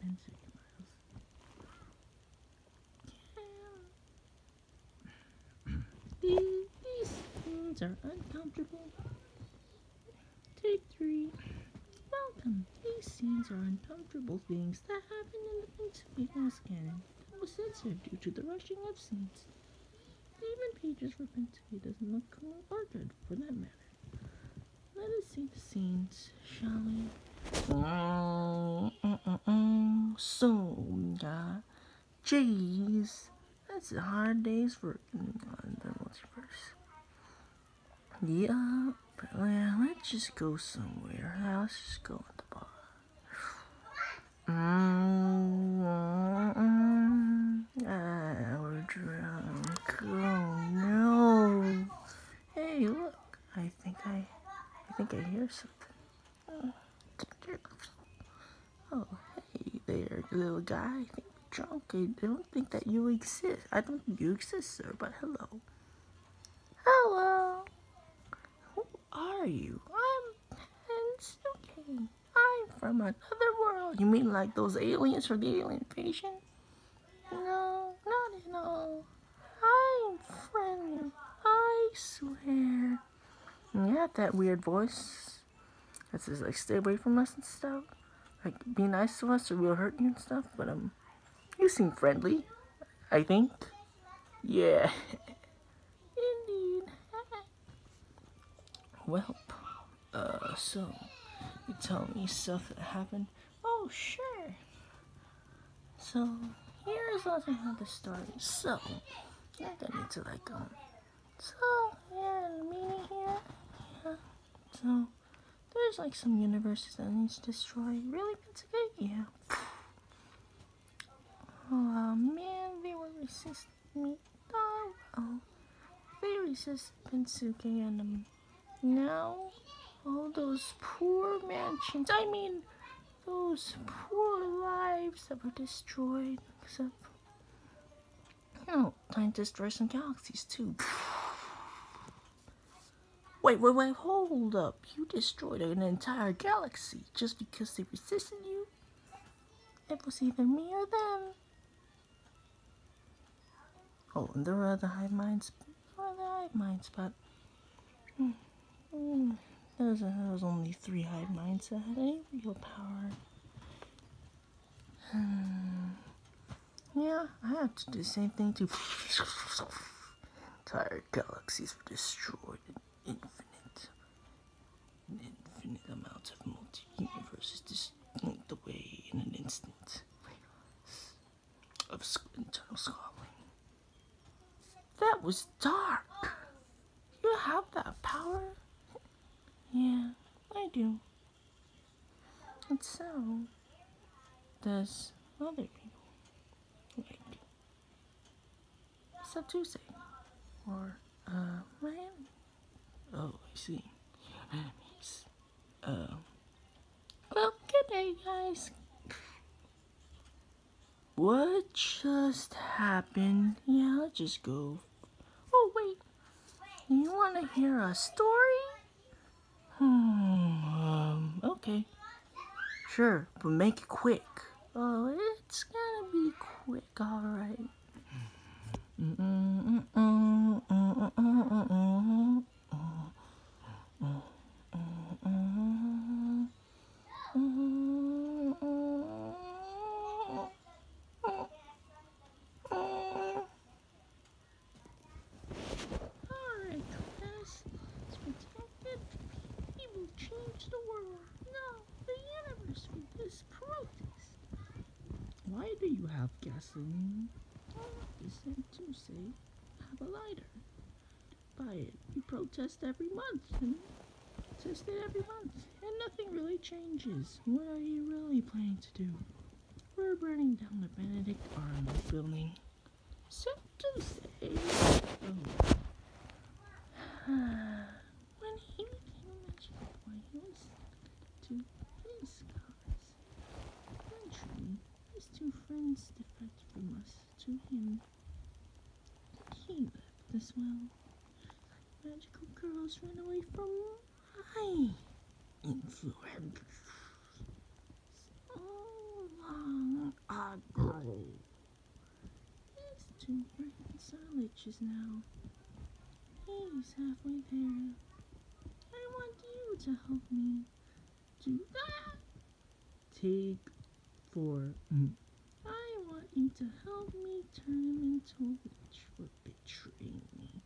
Pennsylvania Miles. These, these scenes are uncomfortable. Take three. Welcome. These scenes are uncomfortable things that happen in the Pennsylvania canon that was censored due to the rushing of scenes. Even pages for Pennsylvania doesn't look cool or good for that matter. Let us see the scenes, shall we? Mm. So, yeah. Jeez. That's a hard day's work in the multiverse. Yeah, but well, let's just go somewhere. Let's just go at the bar. Ah, we're drunk. Oh no! Hey, look. I think I, I think I hear something. Oh, hey there, little guy. Drunk. I don't think that you exist. I don't think you exist, sir. But hello. Hello. Who are you? I'm Pensuke. I'm from another world. You mean like those aliens from the alien invasion? No, not at all. I'm friendly. I swear. Yeah, that weird voice. That says like stay away from us and stuff. Like be nice to us or we'll hurt you and stuff. But um, you seem friendly. I think. Yeah. Indeed. well, uh, so you tell me stuff that happened. Oh, sure. So here's how this started. So I don't need to like um. So yeah, in the meeting here. Yeah. So there's like some universes that needs destroyed. Really, Pensuke? Yeah. Oh man, they were resisting me. Oh well. They resist Pensuke and um, now all those poor mansions. I mean, those poor lives that were destroyed. Except, you know, time to destroy some galaxies too. Wait, wait, wait, hold up. You destroyed an entire galaxy just because they resisted you? It was either me or them. Oh, and there are the hive minds. There were other hive minds, but. Hmm, hmm, there, there was only three hive minds that had any real power. Hmm. Yeah, I have to do the same thing too. Entire galaxies were destroyed infinite, infinite amounts of multi-universes just linked away in an instant of internal squabbling. That was dark. You have that power? Yeah, I do. And so does other people. Like Septuse or uh. Oh, I see. Enemies. Uh, well, good day, guys. What just happened? Yeah, let's just go. Wait. You want to hear a story? Hmm, um, okay. Sure, but make it quick. Oh, it's gonna be quick, alright. Alright, class. It's protected. People change the world. No, the universe with this protest. Why do you have gasoline? The same to say, have a lighter. Buy it. We protest every month and test it every month. And nothing really changes. What are you really planning to do? We're burning down the Benedict Arms building. So to say. Oh. when he became a magic boy, he was to his cause. Eventually, his two friends defected from us to him. as well. Magical girls run away from my influence. So long ago. These two liches now. He's halfway there. I want you to help me do that. Take four. Mm. To help me turn him into a witch for betraying me.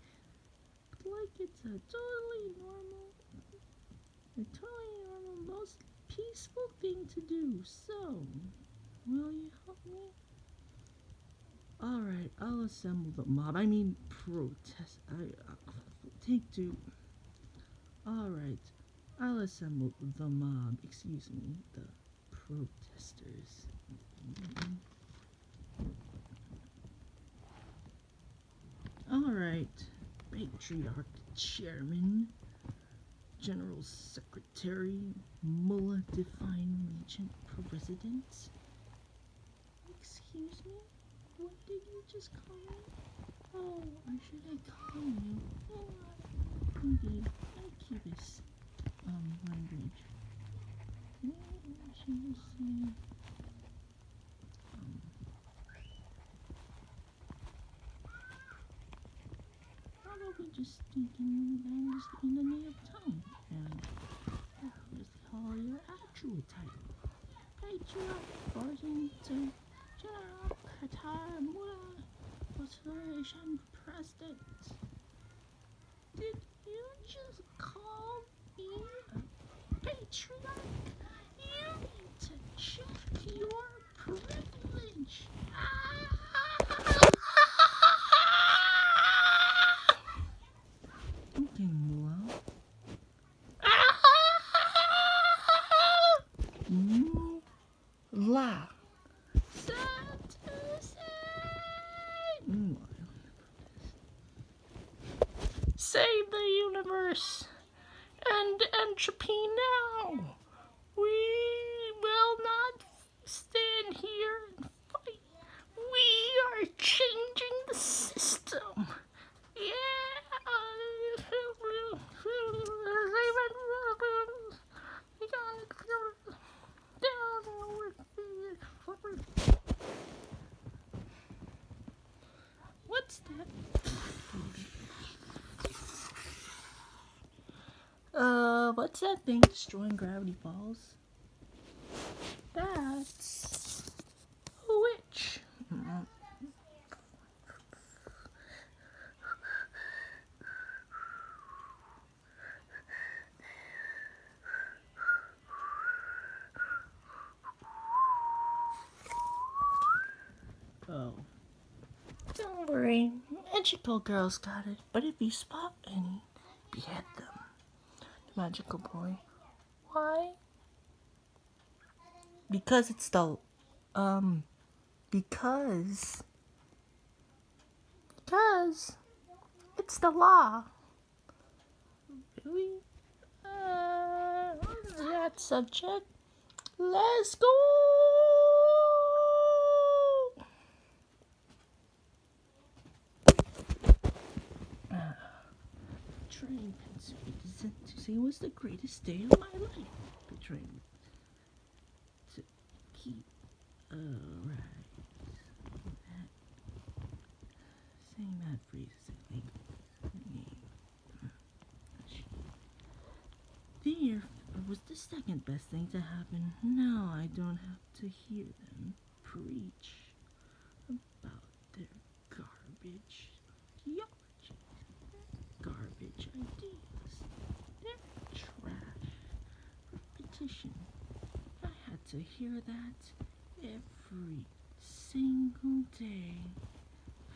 Like it's a totally normal, a totally normal, most peaceful thing to do. So, will you help me? Alright, I'll assemble the mob. I mean, protest. I, uh, take two. Alright, I'll assemble the mob. Excuse me, the protesters. Alright, Patriarch Chairman, General Secretary, Mullah Divine Regent President. Excuse me? What did you just call me? Oh, or should I call you? Oh, indeed, Incubus. Um, language. What should I say? Um, probably just thinking that I'm just in the native tongue. And just call your actual title. Patriarch Barrington General Qatar Mullah Federation President. Did you just call me a patriarch? You need to check your privilege. Okay, Mullah. Mullah. Sad to say. Mm, Save the universe and entropy now. We will not stand here and fight. We are changing the system. What's that? Uh, what's that thing destroying Gravity Falls? That's a witch. Oh. Don't worry, magical girls got it. But if you spot any, behead. Magical boy. Why? Because it's the um because because it's the law. Really? Uh, that subject, let's go. Betraying Pensuke to say was the greatest day of my life. Betraying to keep alright. Saying that phrase is illegal. The year uh, was the second best thing to happen. Now I don't have to hear them preach about their garbage garbage ideas, their trash repetition. I had to hear that every single day.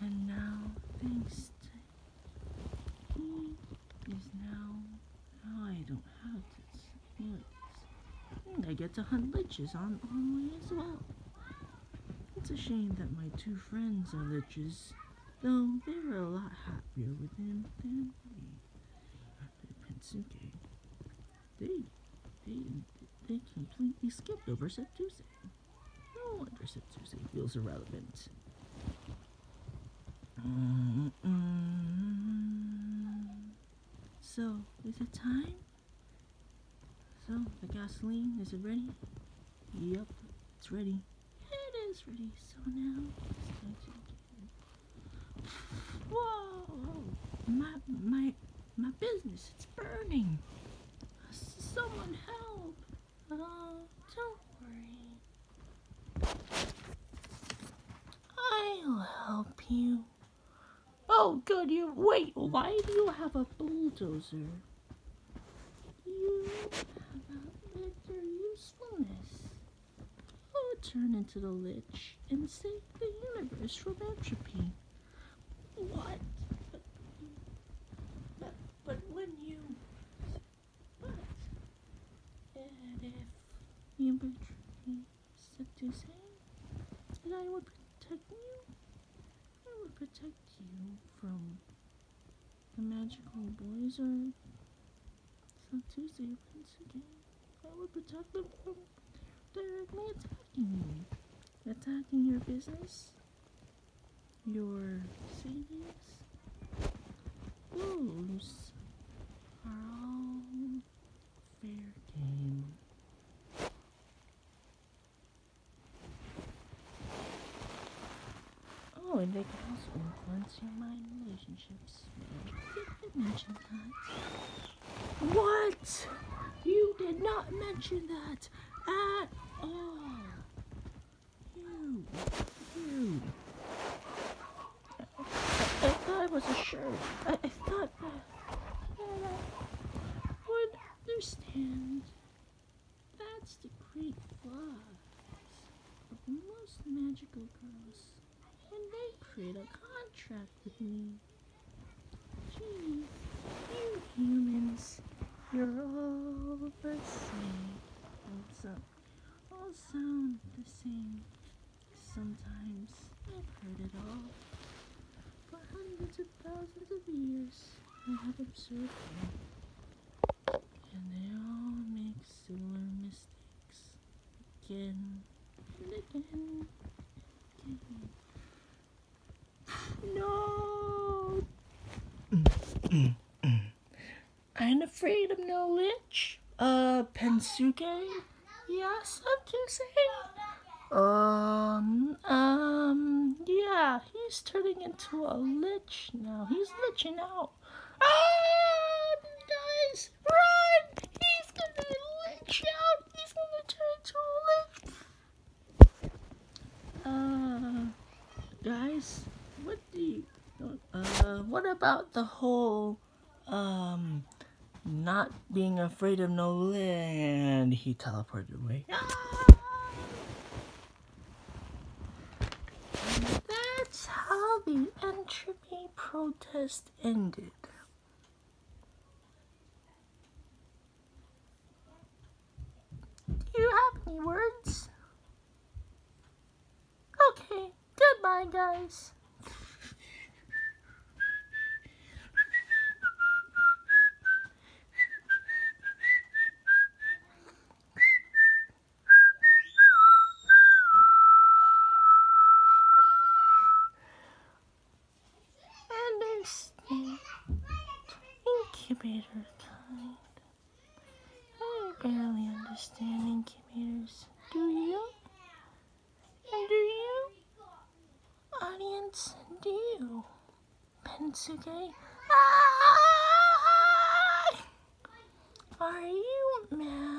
And now, thanks to he is now, I don't have to this. And I get to hunt liches on, on way as well. It's a shame that my two friends are liches, though they're a lot happier with him than me. Pensuke, they, they, they completely skipped over Septuse. No wonder Septuse feels irrelevant. So, is it time? So, the gasoline, is it ready? Yep, it's ready. It is ready. So now. Whoa! My, my, my business, it's burning. Someone help. Oh, don't worry. I'll help you. Oh, good. You wait. Why do you have a bulldozer? You have a usefulness. Oh, turn into the lich and save the universe from entropy. What? But, but, but when you. But. And if you betray said to say that I would protect you, I would protect you from the magical boys or some Tuesday again. I would protect them from directly attacking you, attacking your business, your savings. Those are all fair game. Oh, and they can also influence your mind relationships. Mention that. What? You did not mention that at all. You. You. I, I thought it was a shirt. I, I thought that, that I would understand. That's the great flaws of most magical girls when they create a contract with me. Gee, you humans, you're all the same. All, so, all sound the same. Sometimes I've heard it all. For hundreds of thousands of years, I have observed them. And they all make similar mistakes. Again and again and again. No! I'm afraid of no lich. Uh, Pensuke? Yes, I'm to say. Um, um, yeah, he's turning into a lich now. He's liching out. Ah, guys, run! He's gonna lich out. He's gonna turn into a lich. Uh, guys, what do you, uh, what about the whole, um, not being afraid of no land? He teleported away. Ah! That's how the entropy protest ended. Do you have any words? Okay, goodbye, guys. Understand. Incubator kind. I barely understand incubators. Do you? And do you? Audience, do you? Pensuke? Are you mad?